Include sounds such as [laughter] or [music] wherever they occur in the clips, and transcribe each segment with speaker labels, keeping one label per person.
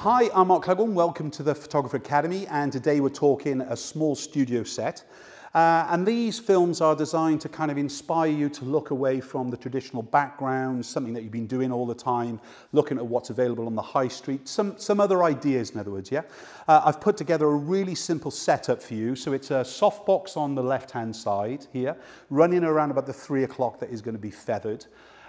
Speaker 1: Hi, I'm Mark Cleghorn. Welcome to the Photographer Academy. And today we're talking a small studio set. Uh, and these films are designed to kind of inspire you to look away from the traditional background, something that you've been doing all the time, looking at what's available on the high street, some, some other ideas, in other words, yeah? Uh, I've put together a really simple setup for you. So it's a softbox on the left-hand side here, running around about the three o'clock that is going to be feathered.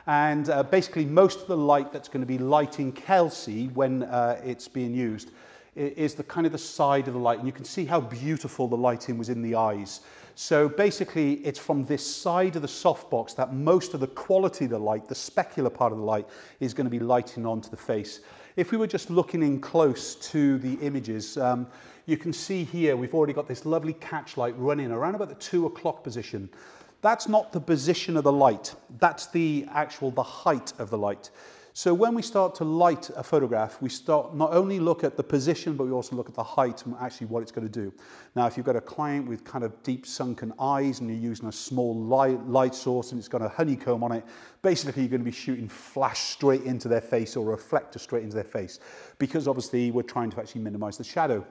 Speaker 1: And uh, basically most of the light that's going to be lighting Kelsey when uh, it's being used is the kind of the side of the light. And you can see how beautiful the lighting was in the eyes. So basically, it's from this side of the softbox that most of the quality of the light, the specular part of the light, is going to be lighting onto the face. If we were just looking in close to the images, um, you can see here we've already got this lovely catch light running around about the two o'clock position. That's not the position of the light. That's the actual, the height of the light. So when we start to light a photograph, we start not only look at the position, but we also look at the height and actually what it's going to do. Now, if you've got a client with kind of deep sunken eyes and you're using a small light, light source and it's got a honeycomb on it, basically you're going to be shooting flash straight into their face or reflector straight into their face because obviously we're trying to actually minimize the shadow.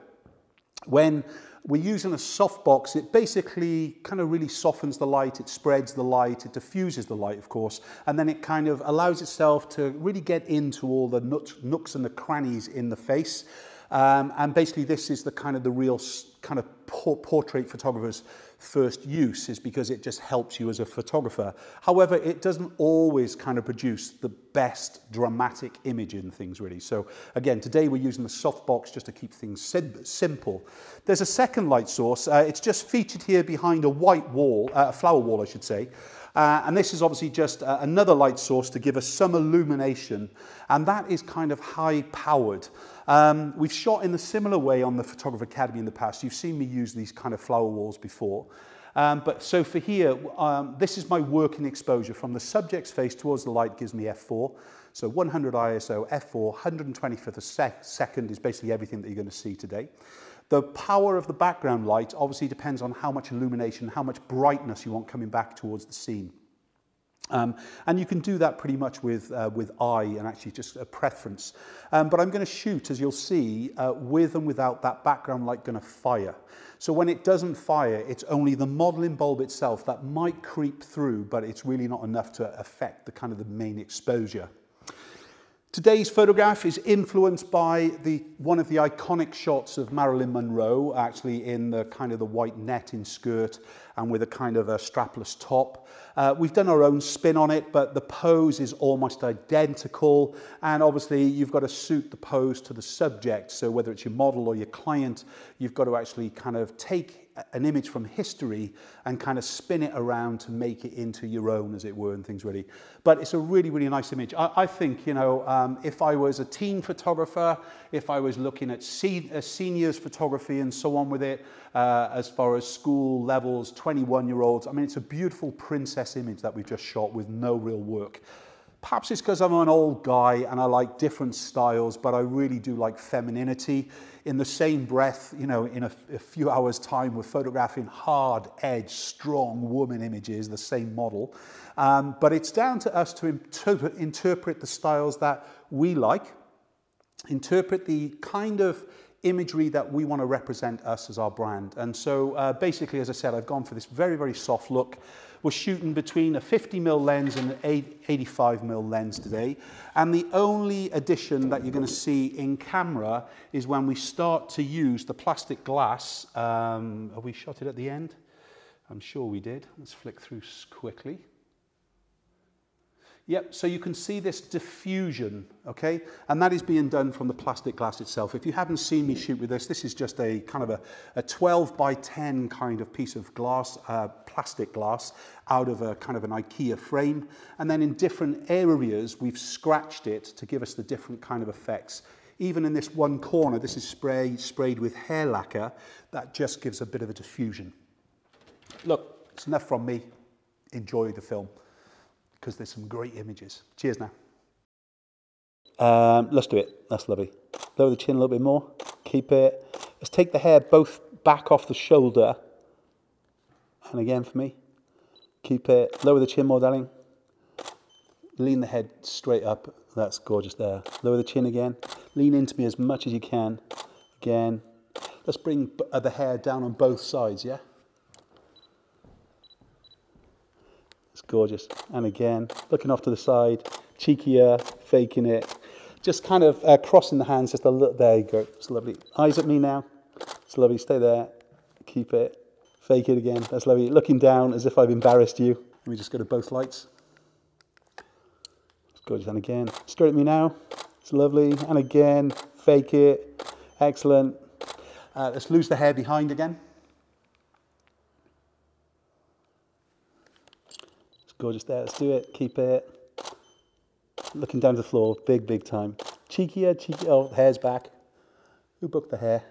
Speaker 1: When we're using a softbox, it basically kind of really softens the light, it spreads the light, it diffuses the light, of course, and then it kind of allows itself to really get into all the nooks and the crannies in the face. Um, and basically this is the kind of the real kind of portrait photographer's first use is because it just helps you as a photographer. However, it doesn't always kind of produce the best dramatic image in things really. So again, today we're using the softbox just to keep things sim simple. There's a second light source. Uh, it's just featured here behind a white wall, uh, a flower wall I should say. Uh, and this is obviously just uh, another light source to give us some illumination. And that is kind of high powered. Um, we've shot in a similar way on the Photographer Academy in the past. You've seen me use these kind of flower walls before. Um, but so for here, um, this is my working exposure from the subject's face towards the light gives me f4. So 100 ISO, f4, 125th a sec second is basically everything that you're going to see today. The power of the background light obviously depends on how much illumination, how much brightness you want coming back towards the scene. Um, and you can do that pretty much with, uh, with eye and actually just a preference. Um, but I'm going to shoot, as you'll see, uh, with and without that background light going to fire. So when it doesn't fire, it's only the modeling bulb itself that might creep through, but it's really not enough to affect the kind of the main exposure. Today's photograph is influenced by the, one of the iconic shots of Marilyn Monroe, actually in the kind of the white netting skirt and with a kind of a strapless top. Uh, we've done our own spin on it, but the pose is almost identical. And obviously you've got to suit the pose to the subject. So whether it's your model or your client, you've got to actually kind of take an image from history and kind of spin it around to make it into your own, as it were, and things really. But it's a really, really nice image. I, I think, you know, um, if I was a teen photographer, if I was looking at se uh, seniors photography and so on with it, uh, as far as school levels, 21-year-olds, I mean, it's a beautiful princess image that we've just shot with no real work. Perhaps it's because I'm an old guy and I like different styles, but I really do like femininity. In the same breath, you know, in a, a few hours' time, we're photographing hard edge, strong woman images, the same model. Um, but it's down to us to interpret, interpret the styles that we like, interpret the kind of imagery that we want to represent us as our brand. And so uh, basically, as I said, I've gone for this very, very soft look. We're shooting between a 50mm lens and an 85mm lens today. And the only addition that you're going to see in camera is when we start to use the plastic glass. Um, have we shot it at the end? I'm sure we did. Let's flick through quickly. Yep, so you can see this diffusion, okay? And that is being done from the plastic glass itself. If you haven't seen me shoot with this, this is just a kind of a, a 12 by 10 kind of piece of glass, uh, plastic glass, out of a kind of an IKEA frame. And then in different areas, we've scratched it to give us the different kind of effects. Even in this one corner, this is spray, sprayed with hair lacquer. That just gives a bit of a diffusion. Look, it's enough from me. Enjoy the film because there's some great images. Cheers now. Um, let's do it. That's lovely. Lower the chin a little bit more. Keep it. Let's take the hair both back off the shoulder. And again for me. Keep it. Lower the chin more, darling. Lean the head straight up. That's gorgeous there. Lower the chin again. Lean into me as much as you can. Again. Let's bring uh, the hair down on both sides, yeah? It's gorgeous. And again, looking off to the side, cheekier, faking it. Just kind of uh, crossing the hands, just a little, there you go. It's lovely. Eyes at me now. It's lovely, stay there. Keep it. Fake it again, that's lovely. Looking down as if I've embarrassed you. Let me just go to both lights. It's gorgeous, and again, straight at me now. It's lovely, and again, fake it. Excellent. Uh, let's lose the hair behind again. Gorgeous there. Let's do it. Keep it. Looking down to the floor. Big, big time. Cheekier, cheeky. Oh, hair's back. Who booked the hair?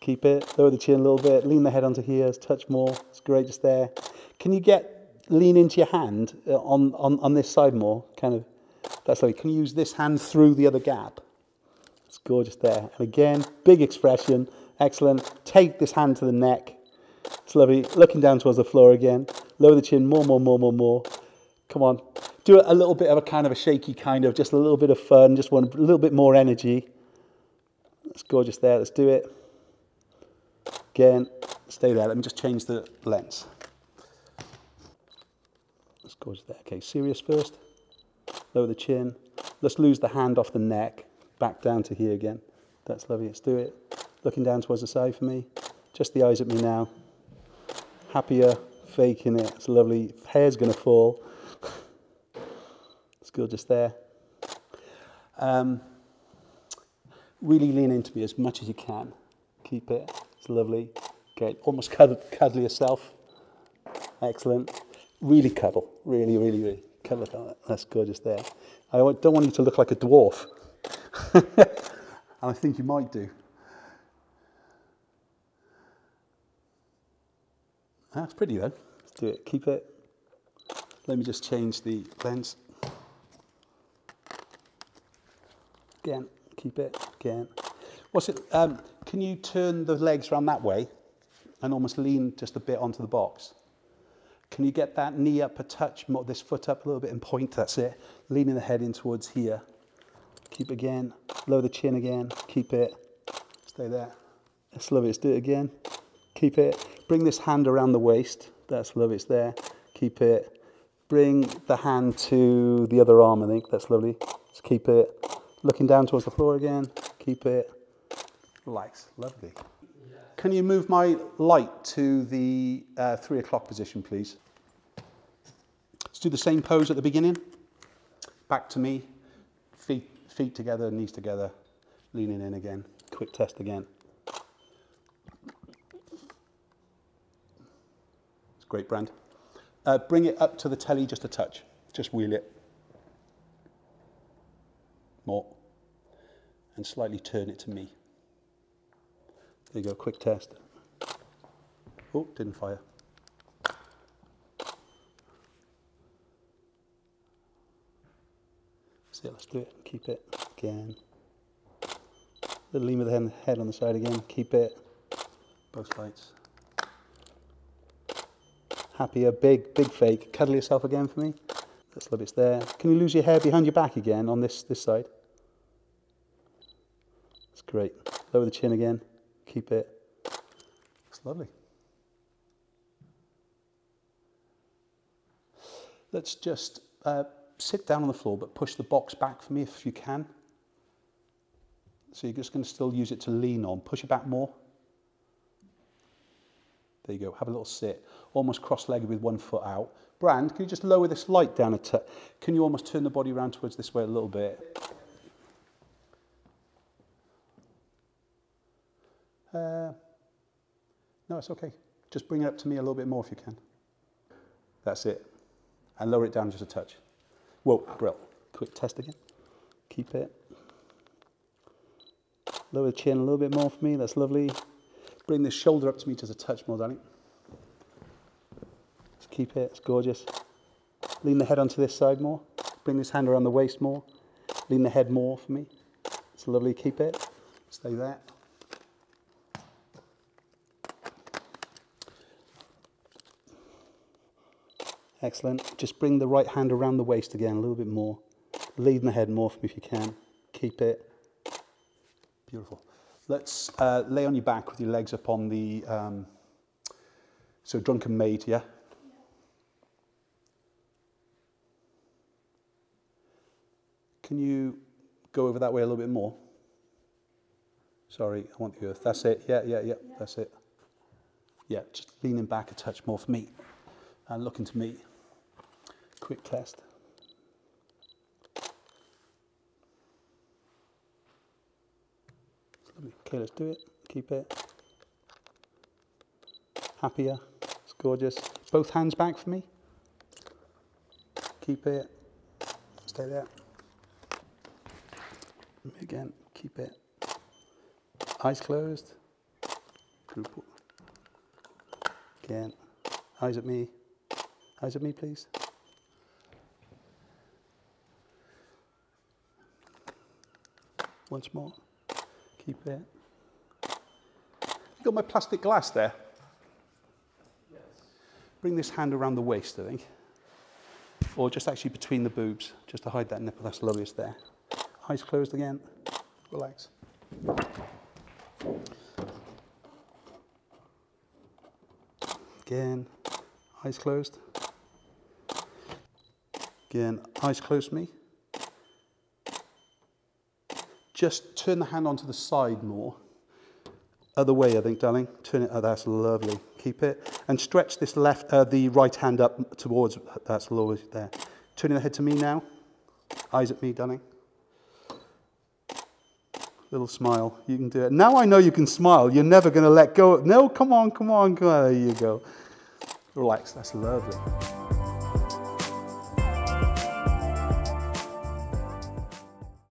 Speaker 1: Keep it. Lower the chin a little bit. Lean the head onto here. Touch more. It's great just there. Can you get lean into your hand uh, on, on, on this side more? Kind of. That's like, can you use this hand through the other gap? It's gorgeous there. And again, big expression. Excellent. Take this hand to the neck. It's lovely. Looking down towards the floor again. Lower the chin more, more, more, more, more. Come on. Do a little bit of a kind of a shaky kind of, just a little bit of fun. Just want a little bit more energy. It's gorgeous there. Let's do it. Again, stay there. Let me just change the lens. It's gorgeous there. Okay, serious first. Lower the chin. Let's lose the hand off the neck back down to here again. That's lovely. Let's do it. Looking down towards the side for me. Just the eyes at me now. Happier, faking it. It's lovely. Hair's going to fall. It's good just there. Um, really lean into me as much as you can. Keep it. It's lovely. Okay, almost cuddle, cuddle yourself. Excellent. Really cuddle. Really, really, really. Cuddle. That's gorgeous there. I don't want you to look like a dwarf. [laughs] and I think you might do. That's pretty though. Let's do it. Keep it. Let me just change the lens. Again, keep it. Again. What's it? Um, can you turn the legs around that way and almost lean just a bit onto the box? Can you get that knee up a touch, more, this foot up a little bit and point? That's it. Leaning the head in towards here. Keep again. Lower the chin again. Keep it. Stay there. That's lovely. Let's do it again. Keep it. Bring this hand around the waist. That's lovely. It's there. Keep it. Bring the hand to the other arm, I think. That's lovely. Just keep it. Looking down towards the floor again. Keep it. Relax. Lovely. Can you move my light to the uh, three o'clock position, please? Let's do the same pose at the beginning. Back to me. Feet feet together, knees together, leaning in again. Quick test again. It's great brand. Uh, bring it up to the telly just a touch. Just wheel it. More. And slightly turn it to me. There you go, quick test. Oh, didn't fire. So let's do it. Keep it again. Little lean of the head on the side again. Keep it. Both lights. Happier, big, big fake. Cuddle yourself again for me. That's love it's there. Can you lose your hair behind your back again on this, this side? That's great. Lower the chin again. Keep it. It's lovely. Let's just uh, sit down on the floor, but push the box back for me if you can. So you're just going to still use it to lean on. Push it back more. There you go. Have a little sit. Almost cross-legged with one foot out. Brand, can you just lower this light down a touch? Can you almost turn the body around towards this way a little bit? Uh, no, it's okay. Just bring it up to me a little bit more if you can. That's it. And lower it down just a touch. Whoa, brill. Quick test again. Keep it. Lower the chin a little bit more for me. That's lovely. Bring the shoulder up to me just a touch more, darling. Just keep it. It's gorgeous. Lean the head onto this side more. Bring this hand around the waist more. Lean the head more for me. It's lovely. Keep it. Stay there. Excellent. Just bring the right hand around the waist again a little bit more. leading the head more for me if you can. Keep it. Beautiful. Let's uh, lay on your back with your legs up on the, um, so drunken maid, yeah? Can you go over that way a little bit more? Sorry, I want the earth. That's it. Yeah, yeah, yeah, yeah. That's it. Yeah, just leaning back a touch more for me and looking to me. Quick test. Okay, let's do it. Keep it. Happier. It's gorgeous. Both hands back for me. Keep it. Stay there. Again, keep it. Eyes closed. Again. Eyes at me. Eyes at me, please. Once more. Keep it. You got my plastic glass there? Yes. Bring this hand around the waist, I think. Or just actually between the boobs, just to hide that nipple. That's loveliest there. Eyes closed again. Relax. Again, eyes closed. Again, eyes closed me. Just turn the hand onto the side more. Other way, I think, darling. Turn it, oh, that's lovely. Keep it. And stretch this left, uh, the right hand up towards, that's lovely there. Turning the head to me now. Eyes at me, darling. Little smile. You can do it. Now I know you can smile. You're never going to let go. No, come on, come on, come on. There you go. Relax. That's lovely.